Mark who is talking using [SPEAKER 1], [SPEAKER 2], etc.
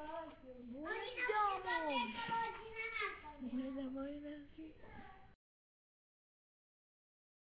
[SPEAKER 1] Oyna
[SPEAKER 2] Buongiorno.
[SPEAKER 1] oyna oyna